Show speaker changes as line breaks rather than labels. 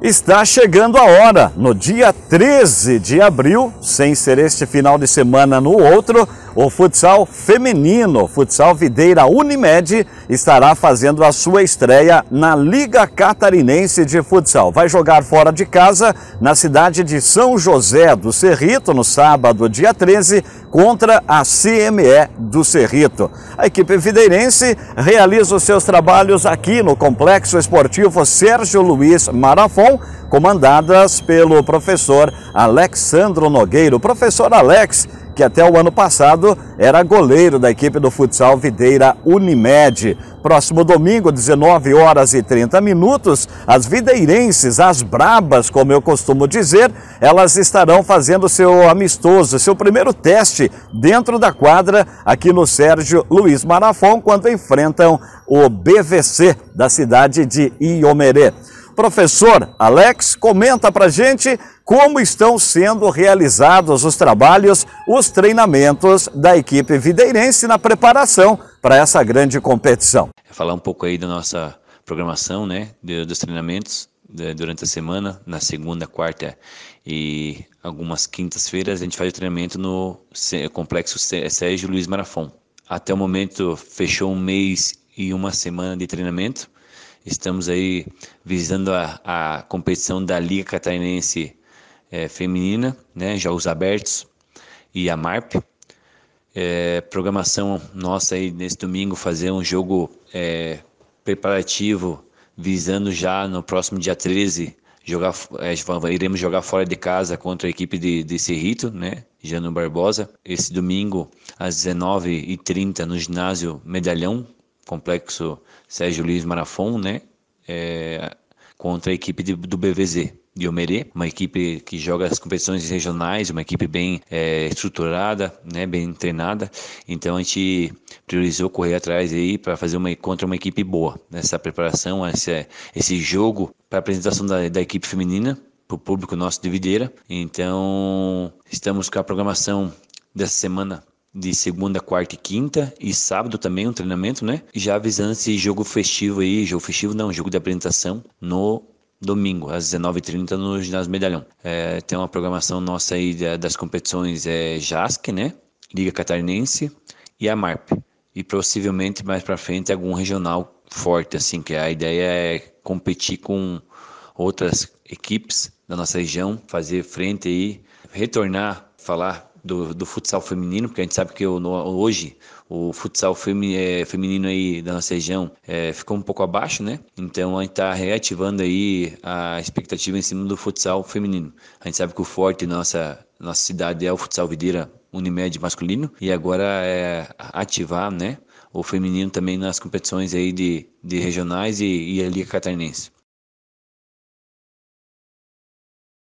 Está chegando a hora, no dia 13 de abril, sem ser este final de semana no outro, o futsal feminino, o futsal Videira Unimed, estará fazendo a sua estreia na Liga Catarinense de Futsal. Vai jogar fora de casa na cidade de São José do Cerrito, no sábado, dia 13, contra a CME do Cerrito. A equipe videirense realiza os seus trabalhos aqui no Complexo Esportivo Sérgio Luiz Marafon, comandadas pelo professor Alexandro Nogueiro. Professor Alex, que até o ano passado era goleiro da equipe do futsal Videira Unimed. Próximo domingo, 19 horas e 30 minutos, as videirenses, as brabas, como eu costumo dizer, elas estarão fazendo seu amistoso, seu primeiro teste dentro da quadra aqui no Sérgio Luiz Marafon, quando enfrentam o BVC da cidade de Iomerê. Professor Alex, comenta para gente como estão sendo realizados os trabalhos, os treinamentos da equipe videirense na preparação para essa grande competição.
Falar um pouco aí da nossa programação, né, dos treinamentos durante a semana, na segunda, quarta e algumas quintas-feiras a gente faz o treinamento no complexo Sérgio Luiz Marafon. Até o momento fechou um mês e uma semana de treinamento Estamos aí visando a, a competição da Liga Catarinense é, Feminina, né, Jogos Abertos e a MARP. É, programação nossa aí nesse domingo fazer um jogo é, preparativo visando já no próximo dia 13 jogar é, iremos jogar fora de casa contra a equipe de, de Cerrito, né? Jano Barbosa. Esse domingo às 19h30 no ginásio Medalhão, complexo Sérgio Luiz Marafon, né? É, contra a equipe de, do BVZ de Omerê, uma equipe que joga as competições regionais, uma equipe bem é, estruturada, né, bem treinada. Então a gente priorizou correr atrás aí para fazer uma contra uma equipe boa. Nessa preparação, esse, esse jogo para apresentação da, da equipe feminina para o público nosso de Videira. Então estamos com a programação dessa semana de segunda, quarta e quinta e sábado também um treinamento, né? Já avisando esse jogo festivo aí, jogo festivo não, jogo de apresentação no domingo, às 19h30 no ginásio Medalhão. É, tem uma programação nossa aí das competições é JASC, né? Liga Catarinense e a MARP. E possivelmente mais para frente algum regional forte, assim, que a ideia é competir com outras equipes da nossa região, fazer frente aí, retornar, falar do, do futsal feminino, porque a gente sabe que no, hoje o futsal femi, é, feminino aí da nossa região é, ficou um pouco abaixo, né? Então a gente está reativando aí a expectativa em cima do futsal feminino. A gente sabe que o forte nossa, nossa cidade é o futsal videira Unimed masculino e agora é ativar, né? O feminino também nas competições aí de, de regionais e, e a Liga Catarinense.